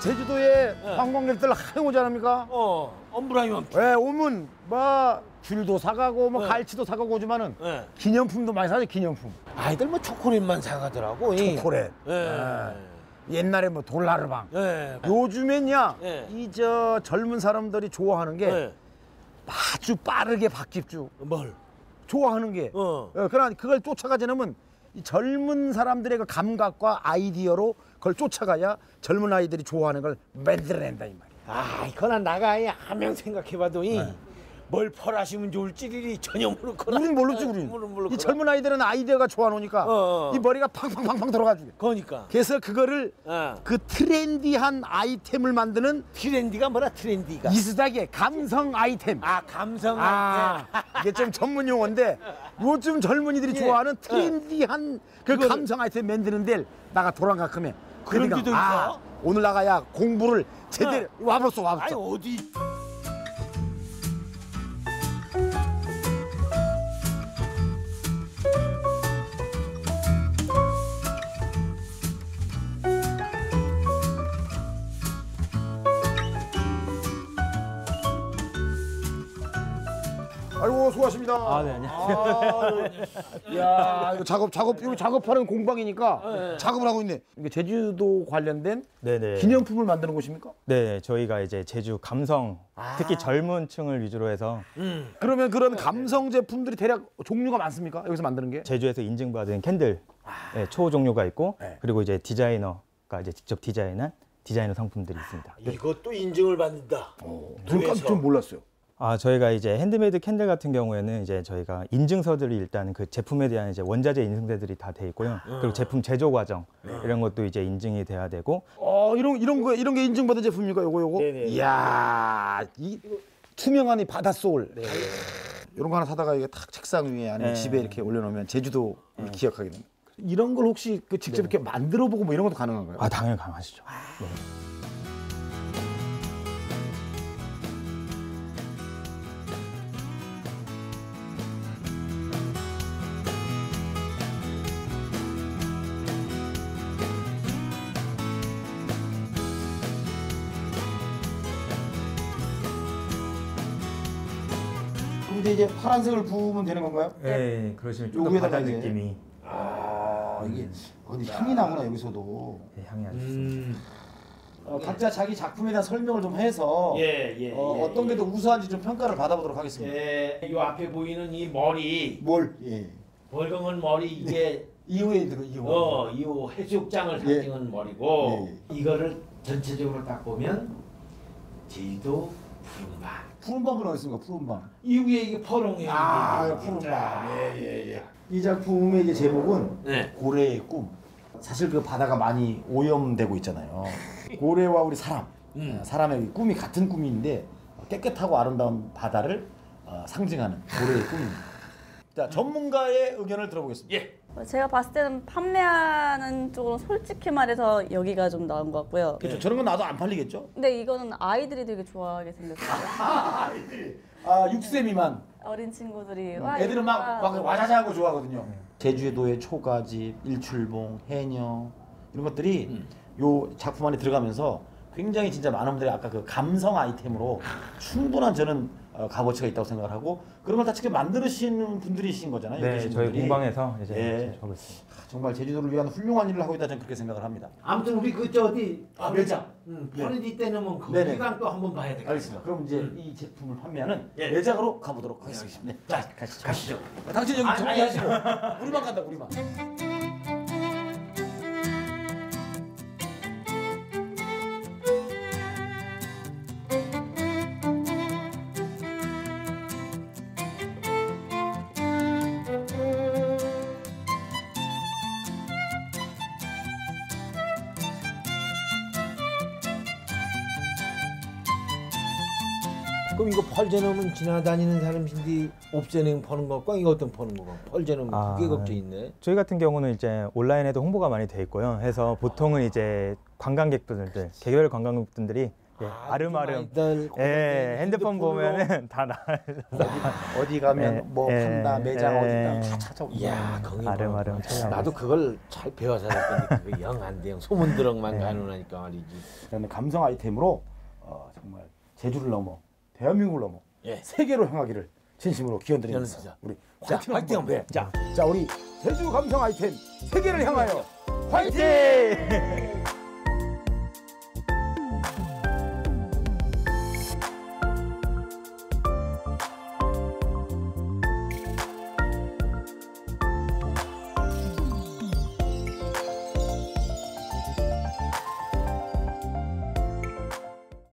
제주도에 네. 관광객들 하영 오지 않습니까? 어, 엄브라이만. 왜 오면 뭐 귤도 사가고 뭐 네. 갈치도 사가고 오지만은 예. 기념품도 많이 사죠 기념품. 아이들 뭐 초콜릿만 사가더라고. 이. 초콜릿. 예. 예. 옛날에 뭐 돌나르방. 예. 요즘엔야 예. 이저 젊은 사람들이 좋아하는 게 예. 아주 빠르게 바뀌죠. 뭘? 좋아하는 게. 어. 어, 그러나 그걸 쫓아가지 않으면 이 젊은 사람들의 그 감각과 아이디어로 그걸 쫓아가야 젊은 아이들이 좋아하는 걸 만들어낸다 이 말이야. 아, 이거나 나가 하면 생각해봐도 이. 네. 뭘 펄하시면 좋을지 이 전혀 모르거나. 우린 모르지 우린. 모르, 모르 이 젊은 아이들은 아이디어가 좋아 놓으니까 어, 어. 이 머리가 팡팡팡팡 들어가지고. 그러니까. 그래서 그거를 어. 그 트렌디한 아이템을 만드는 트렌디가 뭐라 트렌디가? 이스닥의 감성 아이템. 아 감성. 아, 이게 좀 전문 용어인데 요즘 젊은이들이 예. 좋아하는 트렌디한 그 그거를- 감성 아이템 만드는 데를 나가 돌아가 크면 그런 그러니까, 아, 있어? 오늘 나가야 공부를 제대로 와봤어 아니 와봤어 어디? 아이고 수고하십니다 아, 네, 안녕하세요. 아, 야 이거 작업 작업 이거 작업하는 공방이니까 네. 작업을 하고 있네 이게 제주도 관련된 네네. 기념품을 만드는 곳입니까? 네, 저희가 이제 제주 감성, 특히 젊은 층을 위주로 해서 음. 그러면 그런 감성 제품들이 대략 종류가 많습니까? 여기서 만드는 게? 제주에서 인증받은 candle 네, 초 종류가 있고 네. 그리고 이제 디자이너가 이제 직접 디자인한 디자이너 상품들이 있습니다. 이것도 인증을 받는다. 저는 깜짝 좀 몰랐어요. 아, 저희가 이제 handmade candle 같은 경우에는 이제 저희가 인증서들이 일단 그 제품에 대한 이제 원자재 인증서들이 다 돼 있고요. 그리고 제품 제조 과정 이런 것도 이제 인증이 돼야 되고 어 이런 이런 거 이런 게 인증받은 제품입니까? 요거 요거? 네네. 이야 이 투명한 이 바다 소울. 이런 거 하나 사다가 이게 탁 책상 위에 아니면 네. 집에 이렇게 올려놓으면 제주도 를 기억하게 됩니다. 이런 걸 혹시 그 직접 이렇게 만들어 보고 뭐 이런 것도 가능한 가요? 아, 당연히 가능하시죠. 네. 근데 이제 파란색을 부으면 되는 건가요? 네, 그러시면 좀더 바다 이제- 느낌이 아 이게 근데 향이 나구나 여기서도. 네, 향이 아주 음. 어, 각자 자기 작품에 대한 설명을 좀 해서 예, 예. 어, 예, 어떤 예. 게더 우수한지 좀 평가를 받아보도록 하겠습니다. 예, 이 앞에 보이는 이 머리, 뭘? 예. 벌거은 머리 이게 이후에 들어 이후. 어, 이 해수욕장을 예. 상징한 머리고 예, 이거를 전체적으로 딱 보면 제주도 푸른밤. 푸른 밤은 어디 있습니까? 푸른 밤. 이후에 이게 퍼롱이에요. 아, 이게. 푸른밤. 예, 예. 이 작품의 이제 제목은 네. 고래의 꿈. 사실 그 바다가 많이 오염되고 있잖아요. 고래와 우리 사람, 음. 어, 사람의 꿈이 같은 꿈인데 깨끗하고 아름다운 바다를 어, 상징하는 고래의 꿈입니다. 자, 전문가의 의견을 들어보겠습니다. 예. 어, 제가 봤을 때는 판매하는 쪽으로 솔직히 말해서 여기가 좀 나은 것 같고요. 그렇죠. 저런 건 나도 안 팔리겠죠? 근데 이거는 아이들이 되게 좋아하게 생겼어요. 아, 6세 미만. 어린 친구들이 와, 애들은 막, 이거 막 와자자하고 좋아하거든요. 제주도의 초가집, 일출봉, 해녀 이런 것들이 요 작품 안에 들어가면서 굉장히 진짜 많은 분들이 아까 그 감성 아이템으로 충분한 저는 어, 값어치가 있다고 생각을 하고 그런 걸 다 직접 만드시는 분들이신 거잖아요. 네, 저희 분들이. 공방에서 이제 예. 하고 있습니다. 정말 제주도를 위한 훌륭한 일을 하고 있다 저는 그렇게 생각을 합니다. 아무튼 우리 그저 어디 아, 매장. 음, 네. 퍼리디 때는 뭐 네네. 거기랑 또 한번 봐야 되겠다. 알겠습니다. 그럼 이제 이 제품을 판매하는 예. 매장으로 가보도록 하겠습니다. 네. 자, 가시죠. 가시죠. 당신 여기 아니, 정리하시고 우리만 간다 우리만. 그럼 이거 펄제넘은 지나다니는 사람인데 옵제넘 퍼는 것과 이거 어떤 퍼는 거가 펄제넘 아. 그게 걱정 있네. 저희 같은 경우는 이제 온라인에도 홍보가 많이 돼 있고요. 해서 보통은 이제 관광객분들, 개별 관광객분들이 예, 아름아름. 아이들 예, 핸드폰 핸드폰으로. 보면은 다 나. 어디 가면 예, 뭐 예, 판다 매장 예. 어디다 다 찾아오고. 이야, 거기 아름아름 뭐, 나도 그걸 잘 배워서 할 건데 그게 영안 돼. 영 소문 들럭만 네. 가능하니까 말이지. 그다음에 감성 아이템으로 어, 정말 제주를 넘어 대한민국을 넘어 예. 세계로 향하기를 진심으로 기원드립니다. 우리 자, 화이팅 한번. 한번. 자, 자 우리 제주 감성 아이템 세계를 향하여 화이팅!